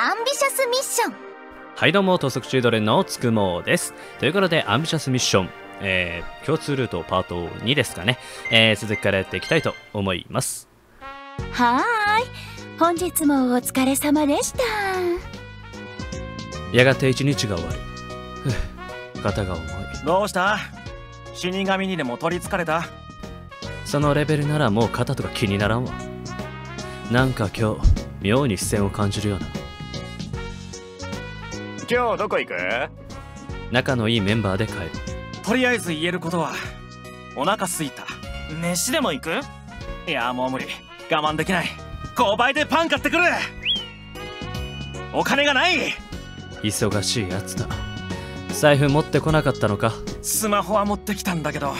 アンビシャスミッションはいどうも、ト速中ドレのつくもです。ということで、アンビシャスミッション、えー、共通ルートパート2ですかね。えー、続きからやっていきたいと思います。はーい本日もお疲れ様でしたやがて一日が終わる。ふう肩が重い。どうした？死神にでも取りつかれた？そのレベルならもう肩とか気にならんわ。なんか今日、妙に視線を感じるような。今日どこ行く？仲のいいメンバーで帰る。とりあえず言えることはお腹すいた。飯でも行く？いやもう無理。我慢できない。5倍でパン買ってくる。お金がない。忙しいやつだ。財布持ってこなかったのか？スマホは持ってきたんだけど。あ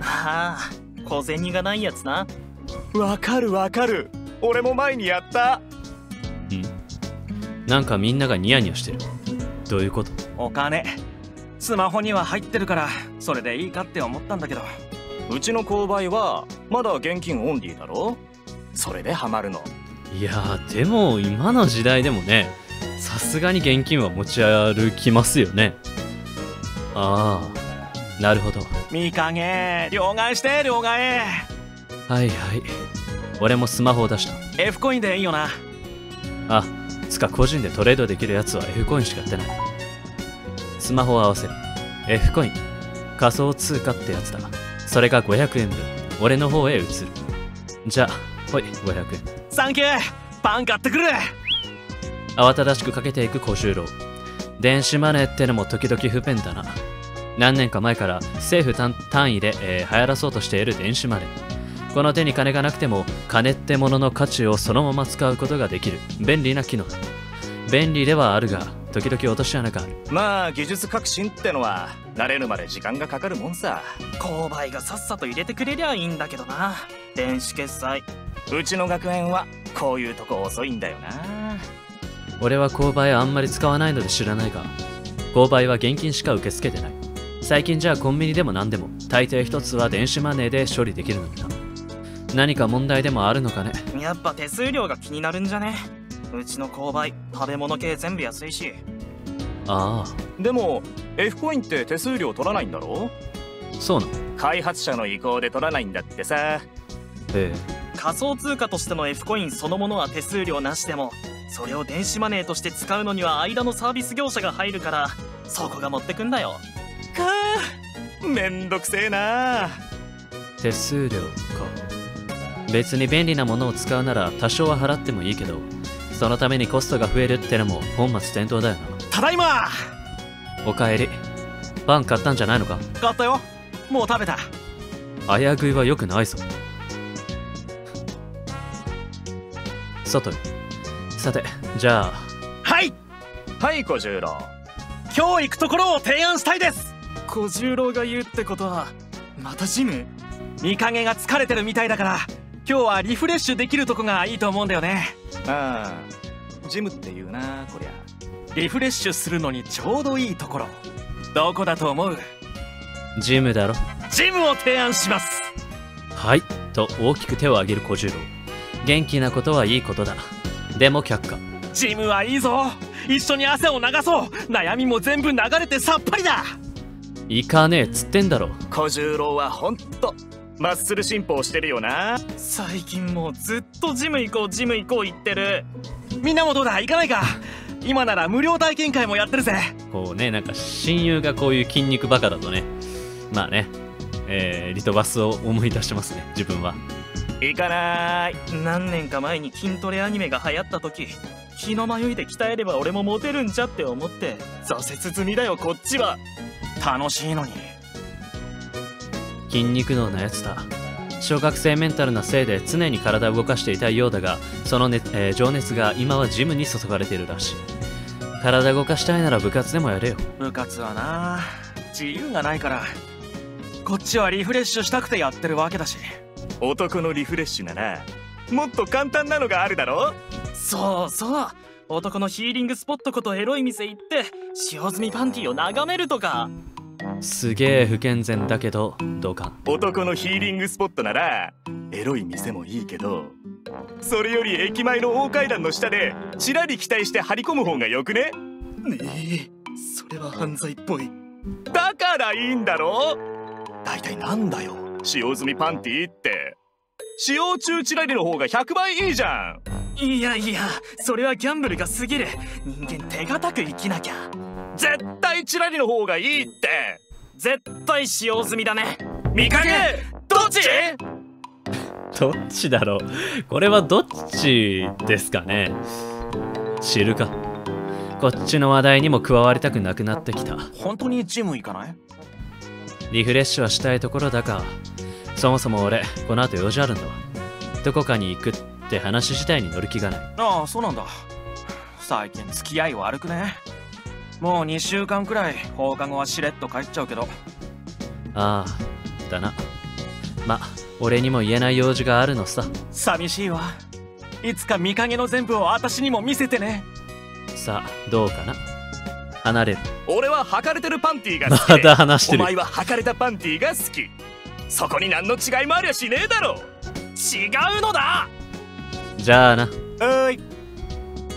あ小銭がないやつな。わかるわかる。俺も前にやった。なんかみんながニヤニヤしてる。どういうこと？お金。スマホには入ってるからそれでいいかって思ったんだけど。うちの購買はまだ現金オンリーだろ？それでハマるの。いやーでも今の時代でもねさすがに現金は持ち歩きますよね。ああなるほど。見かげ両替して両替はいはい。俺もスマホを出した。F コインでいいよな。あつか個人でトレードできるやつは F コインしかやってない。スマホを合わせる。F コイン。仮想通貨ってやつだ。それが500円分。俺の方へ移る。じゃあほい500円。サンキューパン買ってくる。慌ただしくかけていく小十郎。電子マネーってのも時々不便だな。何年か前から政府単単位で、えー流行らそうとしている電子マネーこの手に金がなくても金ってものの価値をそのまま使うことができる。便利な機能。だ便利ではあるが時々落とし穴がある。まあ技術革新ってのは慣れるまで時間がかかるもんさ。購買がさっさと入れてくれりゃいいんだけどな。電子決済。うちの学園はこういうとこ遅いんだよな。俺は購買あんまり使わないので知らないが購買は現金しか受け付けてない。最近じゃあコンビニでも何でも。大抵一つは電子マネーで処理できるのにな何か問題でもあるのかね？やっぱ手数料が気になるんじゃね？うちの購買食べ物系全部安いし。あでも F コインって手数料取らないんだろ？あそうなの？開発者の意向で取らないんだってさ。え仮想通貨としての F コインそのものは手数料なしでもそれを電子マネーとして使うのには間のサービス業者が入るからそこが持ってくんだよ。かー。めんどくせえな。え手数料か別に便利なものを使うなら多少は払ってもいいけどそのためにコストが増えるってのも本末転倒だよただいま！なおかえり。パン買ったんじゃないのか？買ったよ。もう食べた。あや食いは良くないぞ。外へ。さてじゃあ。はい！はい小十郎。今日行くところを提案したいです。小十郎が言うってことはまたジム？見かげが疲れてるみたいだから今日はリフレッシュできるとこがいいと思うんだよね。ああジムって言うなこりゃ。リフレッシュするのにちょうどいいところ。どこだと思う？ジムだろ。ジムを提案します。はい。と大きく手を挙げる小十郎。元気なことはいいことだ。でも却下。ジムはいいぞ。一緒に汗を流そう。悩みも全部流れてさっぱりだ。行かねえっつってんだろ。小十郎はほんとマッスル進歩してるよな。最近もうずっとジム行こうジム行こう言ってる。みんなもどうだ？行かないか？今なら無料体験会もやってるぜ。こうねなんか親友がこういう筋肉バカだとね。まあね。えー、リトバスを思い出してますね自分は。行かない。何年か前に筋トレアニメが流行った時気の迷いで鍛えれば俺もモテるんじゃって思って挫折済みだよこっちは。楽しいのに筋肉脳なやつだ。小学生メンタルなせいで常に体を動かしていたいようだがその、ねえー情熱が今はジムに注がれているらしい。体動かしたいなら部活でもやれよ。部活はな自由がないからこっちはリフレッシュしたくてやってるわけだし。男のリフレッシュならもっと簡単なのがあるだろ？そうそう。男のヒーリングスポットことエロい店行って使用済みパンティを眺めるとかすげえ不健全だけど同感男のヒーリングスポットならエロい店もいいけどそれより駅前の大階段の下でちらり期待して張り込む方がよくね？ねえそれは犯罪っぽい。だからいいんだろ？大体なんだよ使用済みパンティって。使用中チラリの方が100倍いいじゃん。いやいやそれはギャンブルが過ぎる。人間手堅く生きなきゃ絶対チラリの方がいいって。絶対使用済みだね。見かけどっち？どっちだろう。これはどっちですかね。知るか。こっちの話題にも加わりたくなくなってきた。本当にジム行かない？リフレッシュはしたいところだがそもそも俺この後用事あるんだわ。どこかに行くって話自体に乗る気がない。ああそうなんだ。最近付き合い悪くね？もう2週間くらい放課後はしれっと帰っちゃうけど。ああだな。ま俺にも言えない用事があるのさ。寂しいわ。いつか見影の全部を私にも見せてね。さあどうかな。離れる。俺は履かれてるパンティが好きまでだ話してる。お前は履かれたパンティが好き。そこに何の違いもありゃしねえだろ。違うのだ。じゃあな。はーい。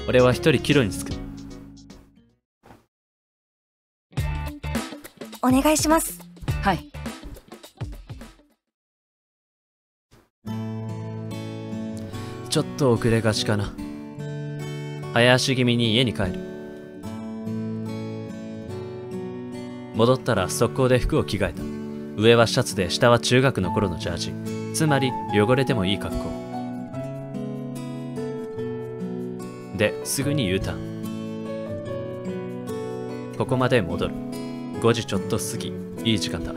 俺は一人キロにつくお願いします。はい。ちょっと遅れがちかな。早足気味に家に帰る。戻ったら速攻で服を着替えた。上はシャツで下は中学の頃のジャージ。つまり汚れてもいい格好。ですぐに U ターン。ここまで戻る。5時ちょっと過ぎいい時間だ。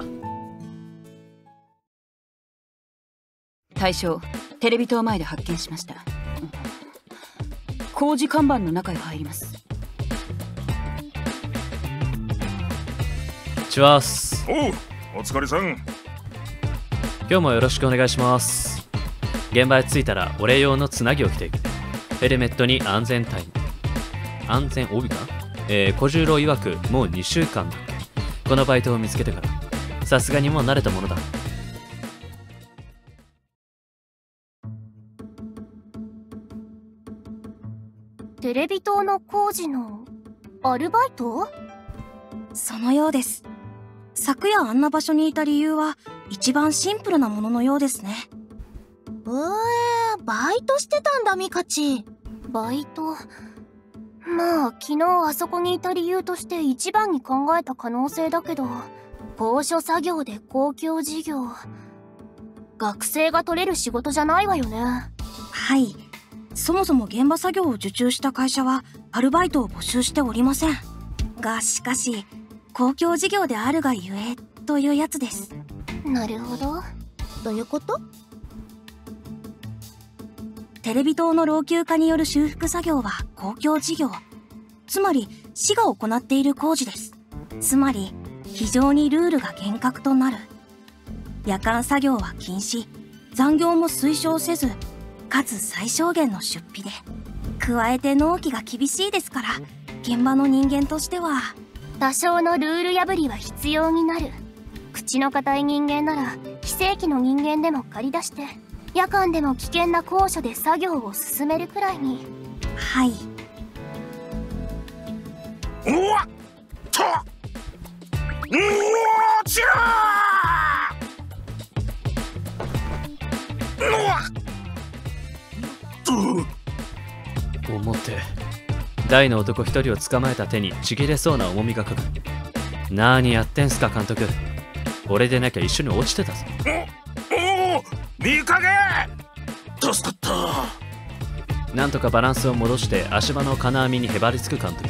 対象テレビ塔前で発見しました。うん。工事看板の中へ入ります。チュアースおうお疲れさん。今日もよろしくお願いします。現場へ着いたらお礼用のつなぎを着ていく。ヘルメットに安全帯。安全帯かえー、小十郎曰くもう2週間だ。っけこのバイトを見つけてから。さすがにもう慣れたものだ。テレビ塔の工事のアルバイト？そのようです。昨夜あんな場所にいた理由は一番シンプルなもののようですね。えー、バイトしてたんだミカチ。バイト？まあ昨日あそこにいた理由として一番に考えた可能性だけど高所作業で公共事業学生が取れる仕事じゃないわよねはい。そもそも現場作業を受注した会社はアルバイトを募集しておりません。がしかし、公共事業であるがゆえというやつです。なるほどどういうこと？テレビ塔の老朽化による修復作業は公共事業。つまり、市が行っている工事です。つまり、非常にルールが厳格となる。夜間作業は禁止。残業も推奨せず、かつ最小限の出費で。加えて納期が厳しいですから、現場の人間としては、多少のルール破りは必要になる口の固い人間なら非正規の人間でも借り出して夜間でも危険な高所で作業を進めるくらいに。はい。うわっと。うわちうわっと。思って大の男一人を捕まえた手にちぎれそうな重みがかかる。何やってんすか監督。俺でなきゃ一緒に落ちてたぞ。おお見かけ助かった。なんとかバランスを戻して足場の金網にへばりつく監督。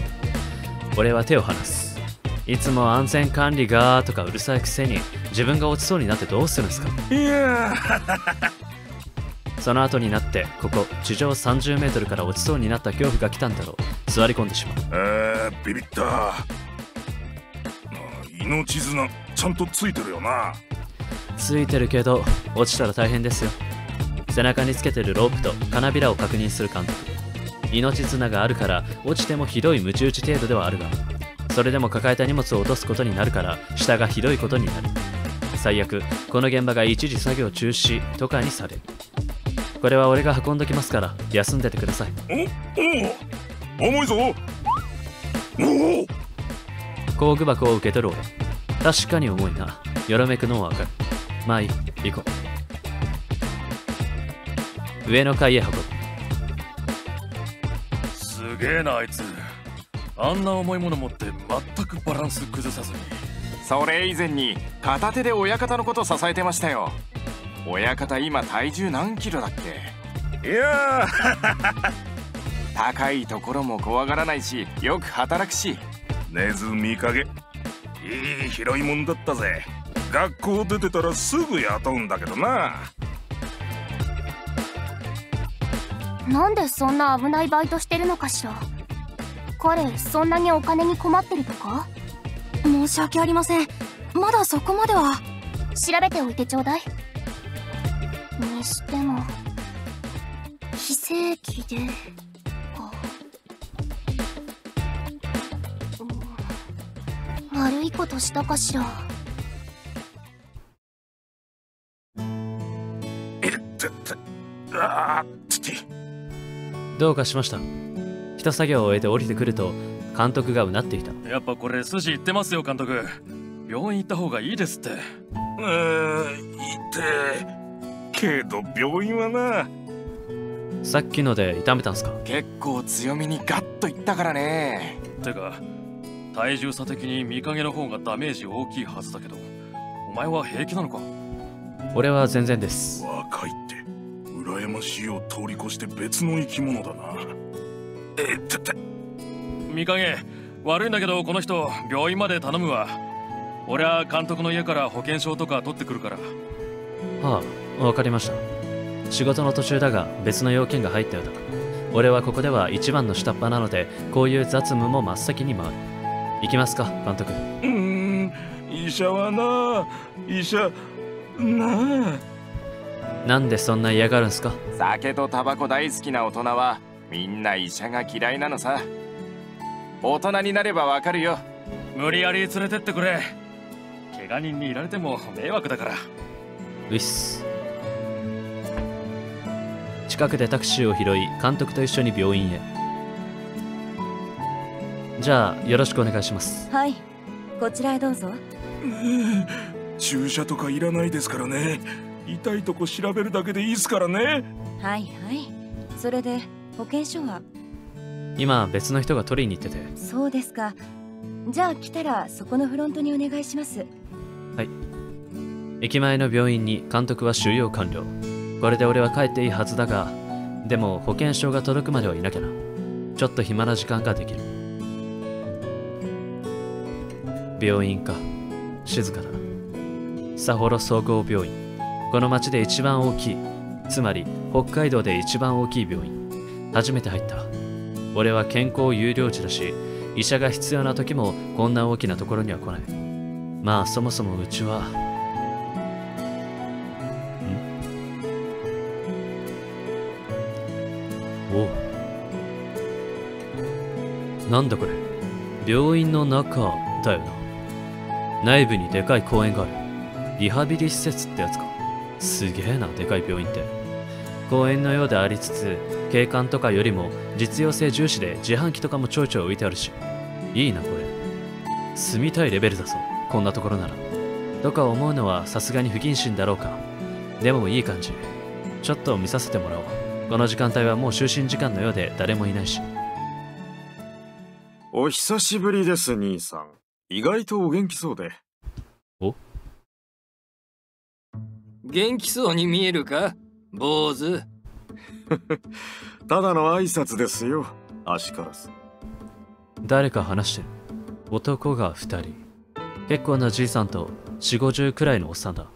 俺は手を離す。いつも安全管理がとかうるさいくせに自分が落ちそうになってどうするんすか。いやその後になってここ地上 30m から落ちそうになった恐怖が来たんだろう。座り込んでしまう。えー、ビビった。まあ命綱ちゃんとついてるよなついてるけど落ちたら大変ですよ。背中につけてるロープと金びらを確認する監督命綱があるから落ちてもひどいムチ打ち程度ではあるがそれでも抱えた荷物を落とすことになるから下がひどいことになる。最悪この現場が一時作業中止とかにされる。これは俺が運んどきますから休んでてください。おお重いぞ。おお工具箱を受け取る俺。確かに重いな。よろめくのはわかるまあいい行こう。上の階へ運ぶ。すげえなあいつ。あんな重いもの持って全くバランス崩さずに。それ以前に片手で親方のこと支えてましたよ。親方今体重何キロだっけ？いや高いところも怖がらないしよく働くし。根津見かけいい広いもんだったぜ学校出てたらすぐ雇うんだけどな。なんでそんな危ないバイトしてるのかしら。彼そんなにお金に困ってるとか？申し訳ありません。まだそこまでは。調べておいてちょうだい。にしても非正規で。悪いことしたかしらどうかしました。一作業を終えて降りてくると監督がうなっていた。やっぱこれ筋いってますよ監督。病院行った方がいいですって。うーんいてけど病院はな。さっきので痛めたんすか？結構強めにガッといったからね。てか体重差的に見影の方がダメージ大きいはずだけどお前は平気なのか？俺は全然です。若いって羨ましいを通り越して別の生き物だな。えって。って見影悪いんだけどこの人病院まで頼むわ。俺は監督の家から保険証とか取ってくるから。はあわかりました。仕事の途中だが別の要件が入ったようだ。俺はここでは一番の下っ端なのでこういう雑務も真っ先に回る。行きますか監督。うーん医者はな医者なあなんでそんな嫌がるんすか？酒とタバコ大好きな大人はみんな医者が嫌いなのさ。大人になればわかるよ。無理やり連れてってくれ。怪我人にいられても迷惑だから。ういっす。近くでタクシーを拾い監督と一緒に病院へ。じゃあよろしくお願いします。はい。こちらへどうぞ。注射とかいらないですからね痛いとこ調べるだけでいいっすからね。はいはい。それで保険証は？今別の人が取りに行ってて。そうですか。じゃあ来たらそこのフロントにお願いします。駅前の病院に監督は収容完了。これで俺は帰っていいはずだがでも保険証が届くまではいなきゃな。ちょっと暇な時間ができる。病院か。静かだ札幌総合病院この町で一番大きい。つまり北海道で一番大きい病院。初めて入った。俺は健康有料児だし医者が必要な時もこんな大きなところには来ない。まあそもそもうちは。ん？おう。なんだこれ。病院の中だよな。内部にでかい公園がある。リハビリ施設ってやつか。すげえなでかい病院って。公園のようでありつつ景観とかよりも実用性重視で自販機とかもちょいちょい置いてあるし。いいなこれ。住みたいレベルだぞこんなところなら。とか思うのはさすがに不謹慎だろうか。でもいい感じ。ちょっと見させてもらおう。この時間帯はもう就寝時間のようで誰もいないし。お久しぶりです兄さん。意外とお元気そうでお元気そうに見えるか？坊主。ただの挨拶ですよ。足からず誰か話してる。男が2人。結構なじいさんと4 5 0くらいのおっさんだ。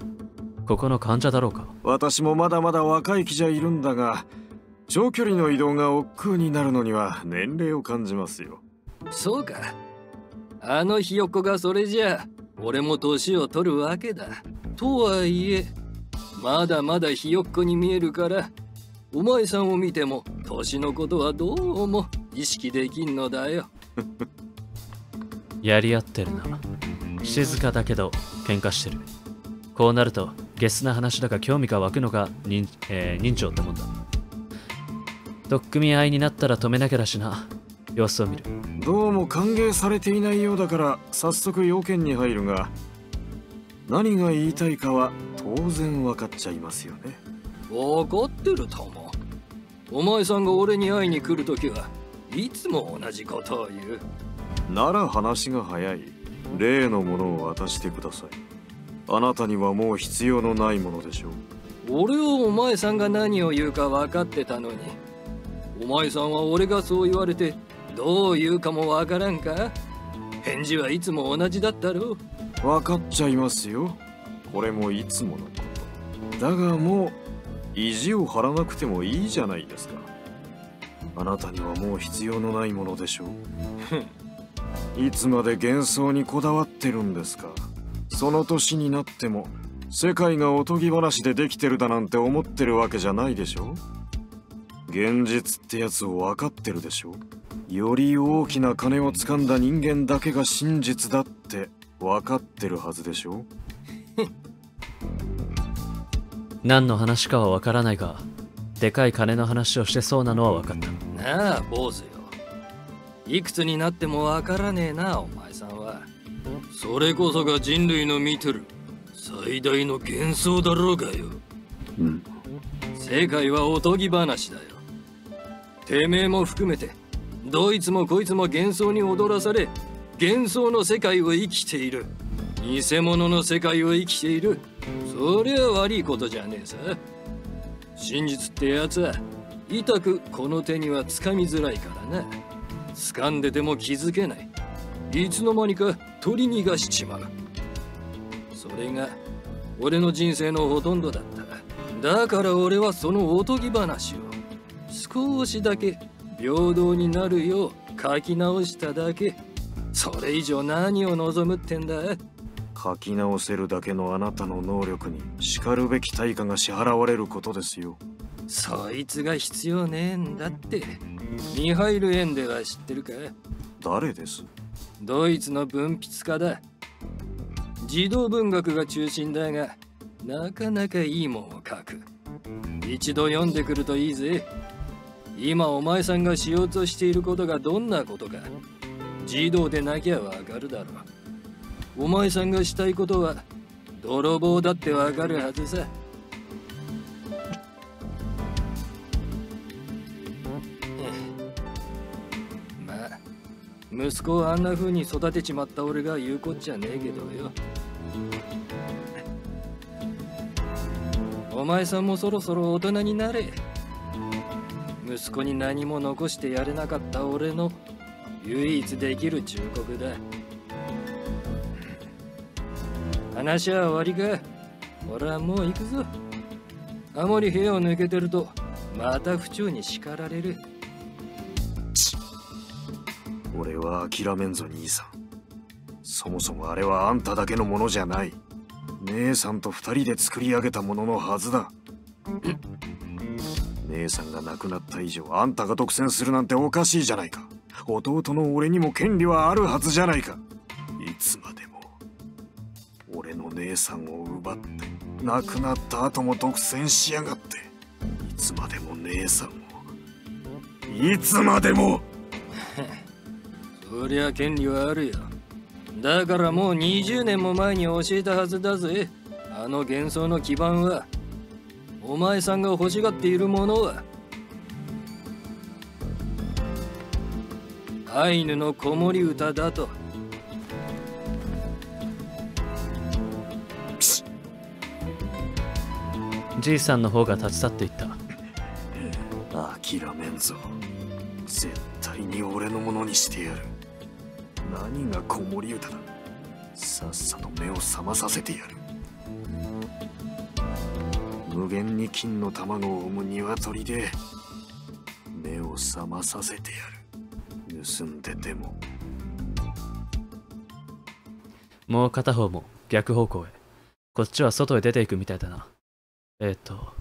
ここの患者だろうか？私もまだまだ若い気じゃいるんだが長距離の移動が億劫になるのには年齢を感じますよ。そうか。あのひよっこがそれじゃ俺も年を取るわけだ。とはいえまだまだひよっこに見えるからお前さんを見ても年のことはどうも意識できんのだよ。やり合ってるな。静かだけど喧嘩してる。こうなるとゲスな話だが興味が湧くのが人,、えー、人情ってもんだ。取っ組み合いになったら止めなきゃだしな。様子を見る。どうも歓迎されていないようだから早速要件に入るが何が言いたいかは当然分かっちゃいますよね。分かってるとも。お前さんが俺に会いに来るときはいつも同じことを言う。なら話が早い。例のものを渡してください。あなたにはもう必要のないものでしょう。俺はお前さんが何を言うか分かってたのに。お前さんは俺がそう言われてどう言うかもわからんか。返事はいつも同じだったろ分かっちゃいますよ。これもいつもの。ことだがもう意地を張らなくてもいいじゃないですか。あなたにはもう必要のないものでしょう。いつまで幻想にこだわってるんですか。その年になっても世界がおとぎ話でできてるだなんて思ってるわけじゃないでしょ。現実ってやつを分かってるでしょ。より大きな金を掴んだ人間だけが真実だって分かってるはずでしょ？何の話かは分からないがでかい金の話をしてそうなのは分かった。なあ坊主よ。いくつになってもわからねえなお前さんは。それこそが人類の見てる最大の幻想だろうがよ。うん。世界はおとぎ話だよ。てめえも含めてどいつもこいつも幻想に踊らされ幻想の世界を生きている。偽物の世界を生きている。そりゃ悪いことじゃねえさ。真実ってやつは痛くこの手にはつかみづらいからな。掴んでても気づけない。いつの間にか取り逃がしちまう。それが俺の人生のほとんどだった。だから俺はそのおとぎ話を少しだけ平等になるよう書き直しただけ。それ以上何を望むってんだ？書き直せるだけのあなたの能力に叱るべき対価が支払われることですよ。そいつが必要ねえんだって。ミハイル・エンデは知ってるか？誰です？ドイツの文筆家だ。児童文学が中心だがなかなかいいもんを書く。一度読んでくるといいぜ。今お前さんがしようとしていることがどんなことか児童でなきゃわかるだろう。お前さんがしたいことは泥棒だってわかるはずさ。まあ息子をあんな風に育てちまった俺が言うこっちゃねえけどよ。お前さんもそろそろ大人になれ。息子に何も残してやれなかった俺の唯一できる忠告だ。話は終わりか？俺はもう行くぞ。あまり部屋を抜けてるとまた不調に叱られる。俺は諦めんぞ兄さん。そもそもあれはあんただけのものじゃない。姉さんと二人で作り上げたもののはずだ。姉さんが亡くなった以上あんたが独占するなんておかしいじゃないか。弟の俺にも権利はあるはずじゃないか。いつまでも俺の姉さんを奪って亡くなった後も独占しやがって。いつまでも姉さんを。いつまでも。そりゃ権利はあるよ。だからもう20年も前に教えたはずだぜ。あの幻想の基盤はお前さんが欲しがっているものはアイヌの子守歌だと。じいさんの方が立ち去っていった。諦めんぞ。絶対に俺のものにしてやる。何が子守歌だ。さっさと目を覚まさせてやる。無限に金の卵を産む鶏で目を覚まさせてやる盗んででも。もう片方も逆方向へ。こっちは外へ出ていくみたいだな。えっ、と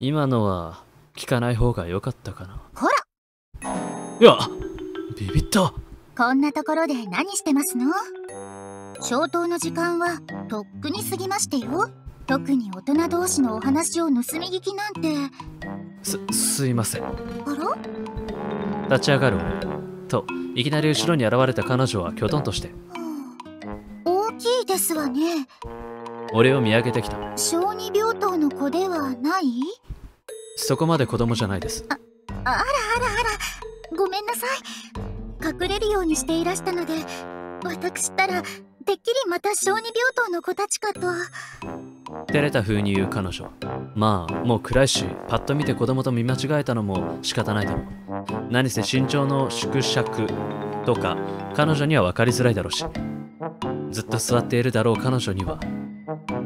今のは聞かない方が良かったかな。ほら。いやビビった。こんなところで何してますの？消灯の時間はとっくに過ぎましてよ。特に大人同士のお話を盗み聞きなんて。すすいません。あら？立ち上がる俺といきなり後ろに現れた彼女はきょとんとして。大きいですわね。俺を見上げてきた。小児病棟の子ではない？そこまで子供じゃないです。あらあらあら。ごめんなさい。隠れるようにしていらしたので私ったらてっきりまた小児病棟の子たちかと照れた風に言う彼女。まあもう暗いしパッと見て子供と見間違えたのも仕方ないだろう。何せ身長の縮尺とか彼女には分かりづらいだろうし。ずっと座っているだろう彼女には。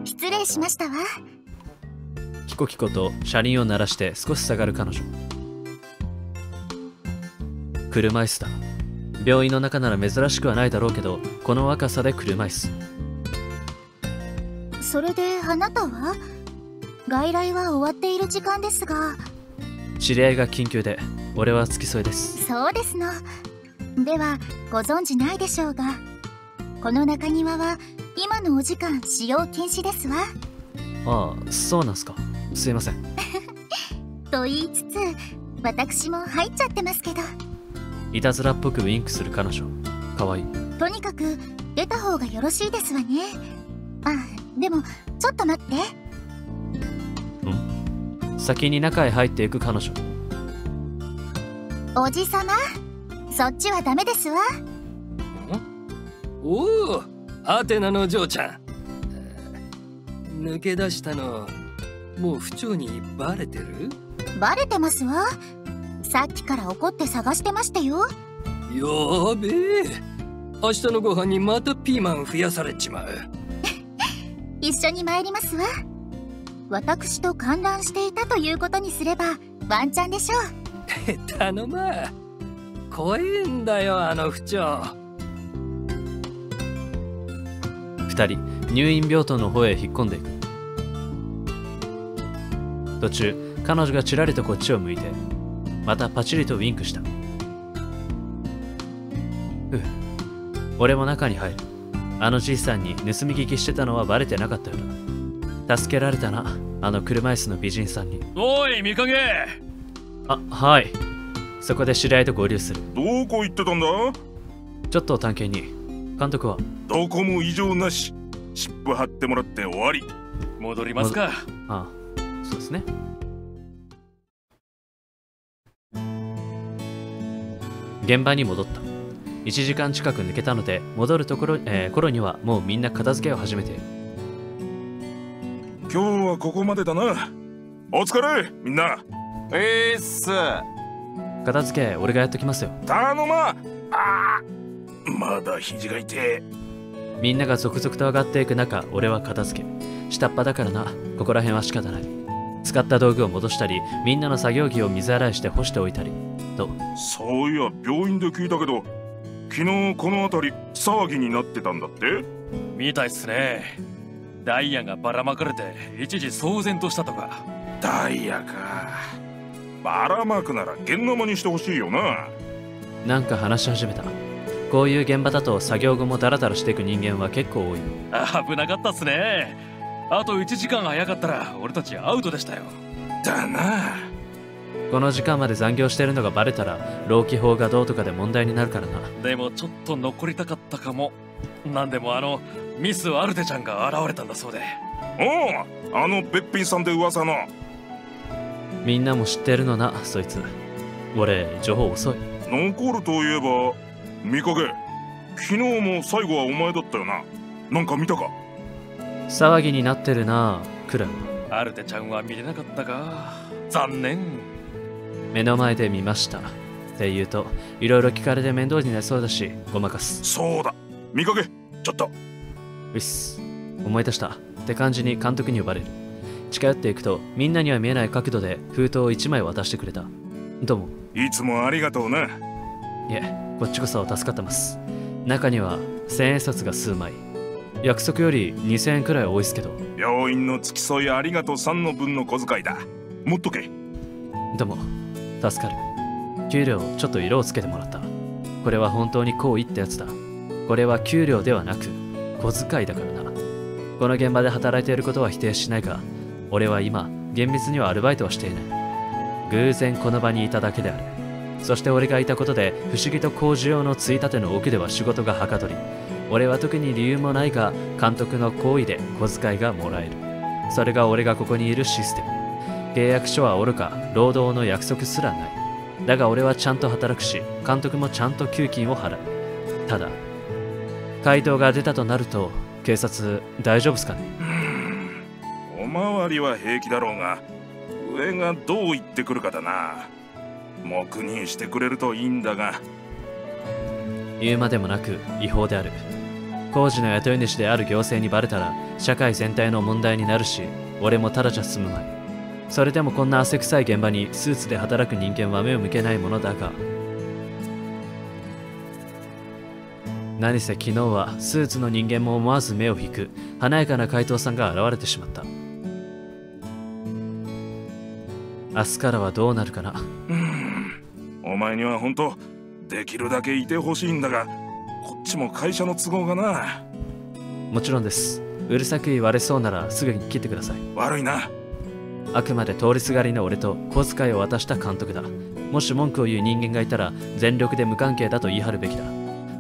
失礼しましたわ。キコキコと車輪を鳴らして少し下がる彼女。車椅子だ。病院の中なら珍しくはないだろうけどこの若さで車椅子それであなたは？外来は終わっている時間ですが。知り合いが緊急で俺は付き添いです。そうですの。ではご存知ないでしょうが。この中庭は今のお時間使用禁止ですわ。ああそうなんすか。すいません。と言いつつ私も入っちゃってますけど。いたずらっぽくウインクする彼女。かわいい。とにかく出た方がよろしいですわね。あでもちょっと待って。先に中へ入っていく彼女。おじさま？そっちはダメですわ。おおアテナの嬢ちゃん。抜け出したのもう不調にバレてる？バレてますわ。さっきから怒って探してましたよ。やべえ。明日のご飯にまたピーマン増やされちまう一緒に参りますわ。私と観覧していたということにすればワンチャンでしょう。頼ま怖えんだよあの不調。二人入院病棟の方へ引っ込んでいく。途中彼女がちらりとこっちを向いてまたパチリとウィンクした。ふう俺も中に入る。あのじいさんに盗み聞きしてたのはバレてなかったよな。助けられたなあの車椅子の美人さんに。おい見かけ。あはい。そこで知り合いと合流する。どこ行ってたんだ？ちょっと探検に。監督は？どこも異常なし。湿布貼ってもらって終わり。戻りますか。ああそうですね。現場に戻った1時間近く抜けたので戻るところ、えー、頃にはもうみんな片付けを始めている。今日はここまでだな。お疲れみんな。えーっす。片付け俺がやっときますよ。頼まあまだ肘が痛えみんなが続々と上がっていく中俺は片付け。下っ端だからな。ここら辺は仕方ない。使った道具を戻したりみんなの作業着を水洗いして干しておいたり。と。そういや病院で聞いたけど昨日この辺り騒ぎになってたんだって？みたいっすね。ダイヤがばらまかれて一時騒然としたとか。ダイヤか。ばらまくなら現生にしてほしいよな。なんか話し始めた。こういう現場だと作業後もダラダラしていく人間は結構多い。危なかったっすね。あと1時間早かったら俺たちアウトでしたよ。だなこの時間まで残業してるのがバレたら労基法がどうとかで問題になるからな。でもちょっと残りたかったかも。なんでもあのミス・アルテちゃんが現れたんだそうで。おおあのべっぴんさんで噂の。みんなも知ってるのなそいつ。俺情報遅い。残るといえば見かけ。昨日も最後はお前だったよな。なんか見たか？騒ぎになってるなクラム。アルテちゃんは見れなかったか。残念目の前で見ました。って言うといろいろ聞かれて面倒になりそうだしごまかす。そうだ。見かけ。ちょっと。うっす。思い出した。って感じに監督に呼ばれる。近寄っていくとみんなには見えない角度で封筒を1枚渡してくれた。どうも。いつもありがとうないえこっちこそ助かってます。中には千円札が数枚。約束より2000円くらい多いっすけど。病院の付き添いありがとうさんの分の小遣いだ。持っとけ。どうも助かる。給料ちょっと色をつけてもらった。これは本当に好意ってやつだ。これは給料ではなく小遣いだからな。この現場で働いていることは否定しないが俺は今厳密にはアルバイトはしていない。偶然この場にいただけである。そして俺がいたことで不思議と工事用のついたての奥では仕事がはかどり俺は特に理由もないが監督の行為で小遣いがもらえる。それが俺がここにいるシステム。契約書はおろか労働の約束すらない。だが俺はちゃんと働くし監督もちゃんと給金を払う。ただ回答が出たとなると警察大丈夫っすかね？おまわりは平気だろうが上がどう言ってくるかだな。黙認してくれるといいんだが。言うまでもなく違法である。工事の雇い主である行政にバレたら社会全体の問題になるし俺もただじゃ済むまいそれでもこんな汗臭い現場にスーツで働く人間は目を向けないものだが。何せ昨日はスーツの人間も思わず目を引く。華やかな怪盗さんが現れてしまった。明日からはどうなるかな。お前には本当できるだけいてほしいんだがこっちも会社の都合がな。もちろんです。うるさく言われそうならすぐに切ってください。悪いなあくまで通りすがりの俺と小遣いを渡した監督だ。もし文句を言う人間がいたら全力で無関係だと言い張るべきだ。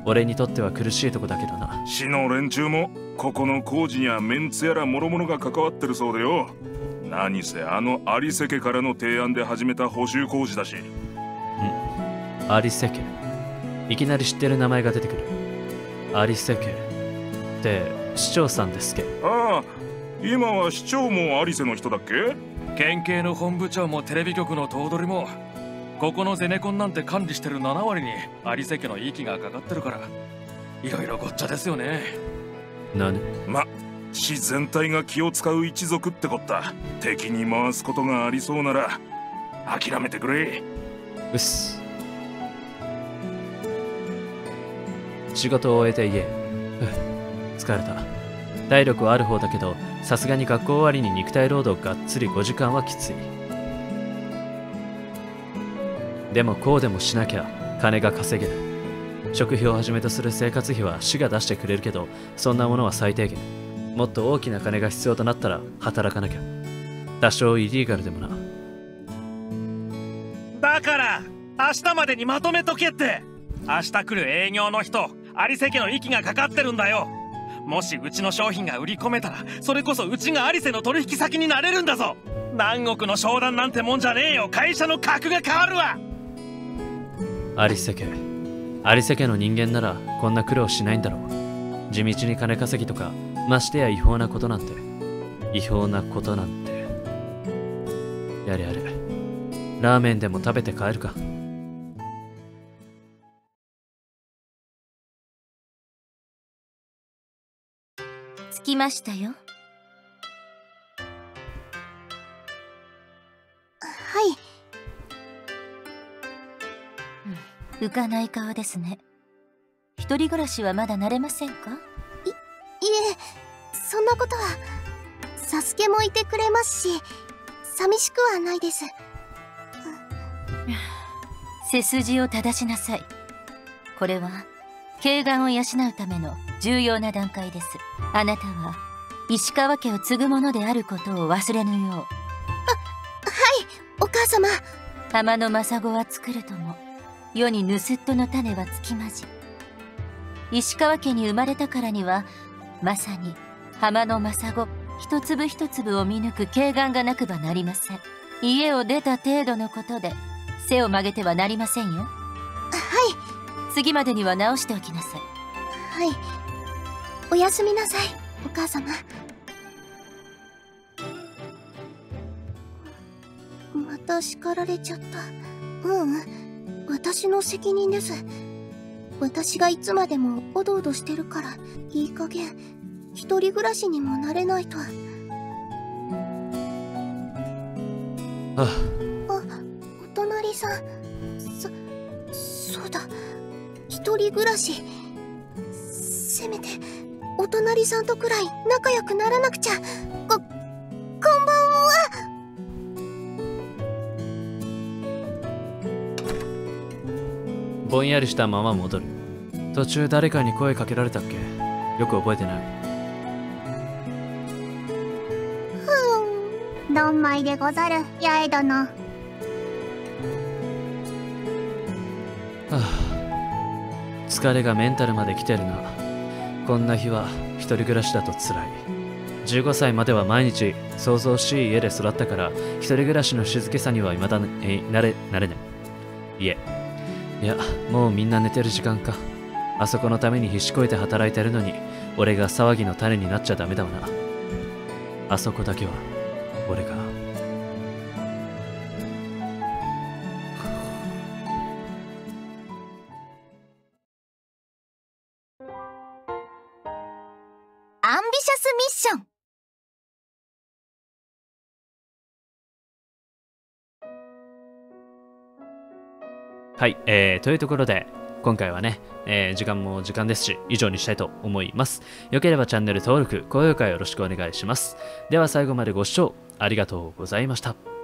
俺にとっては苦しいとこだけどな。市の連中もここの工事にはメンツやら諸々が関わってるそうでよ。何せあの有瀬家からの提案で始めた補修工事だし。有瀬家いきなり知ってる名前が出てくる。有瀬家って市長さんですけ？ああ今は市長も有瀬の人だっけ？県警の本部長もテレビ局の頭取もここのゼネコンなんて管理してる7割に有瀬家の息がかかってるから。いろいろごっちゃですよね。何？ま市全体が気を使う一族ってこった。敵に回すことがありそうなら諦めてくれ。うっす。仕事を終えて家。疲れた体力はある方だけどさすがに学校終わりに肉体労働がっつり5時間はきつい。でもこうでもしなきゃ金が稼げない食費をはじめとする生活費は市が出してくれるけどそんなものは最低限。もっと大きな金が必要となったら働かなきゃ。多少イリーガルでもな。だから明日までにまとめとけって。明日来る営業の人有瀬家の息がかかってるんだよ。もしうちの商品が売り込めたらそれこそうちが有瀬の取引先になれるんだぞ。何億の商談なんてもんじゃねえよ。会社の格が変わるわ。有瀬家。有瀬家の人間ならこんな苦労しないんだろう。地道に金稼ぎとかましてや違法なことなんて。違法なことなんて。やれやれ。ラーメンでも食べて帰るか。着きましたよ。はい、うん、浮かない顔ですね。一人暮らしはまだ慣れませんか？いいえそんなことはサスケもいてくれますし寂しくはないです。背筋を正しなさい。これは慶願を養うための重要な段階です。あなたは石川家を継ぐものであることを忘れぬよう。あはいお母様。浜の政子は作るとも世に盗人の種はつきまじ。石川家に生まれたからにはまさに浜の政子一粒一粒を見抜く慶願がなくばなりません。家を出た程度のことで背を曲げてはなりませんよ。はい次までには直しておきなさい。はい。おやすみなさいお母様。また叱られちゃった。ううん。私の責任です。私がいつまでもおどおどしてるからいい加減一人暮らしにもなれないと。あ。あお隣さん一人暮らし。せめてお隣さんとくらい仲良くならなくちゃ。ここんばんは。ぼんやりしたまま戻る。途中誰かに声かけられたっけ？よく覚えてない。ふん。どんまいでござる八重殿。はあ、疲れがメンタルまで来てるな。こんな日は一人暮らしだと辛い。15歳までは毎日想像しい家で育ったから一人暮らしの静けさには未だに、えー、慣れ慣れない。いえ。いやもうみんな寝てる時間か。あそこのために必死こいて働いてるのに俺が騒ぎの種になっちゃダメだわな。あそこだけは俺が。はい、えー、というところで今回はね、えー、時間も時間ですし以上にしたいと思います。よければチャンネル登録高評価よろしくお願いします。では最後までご視聴ありがとうございました。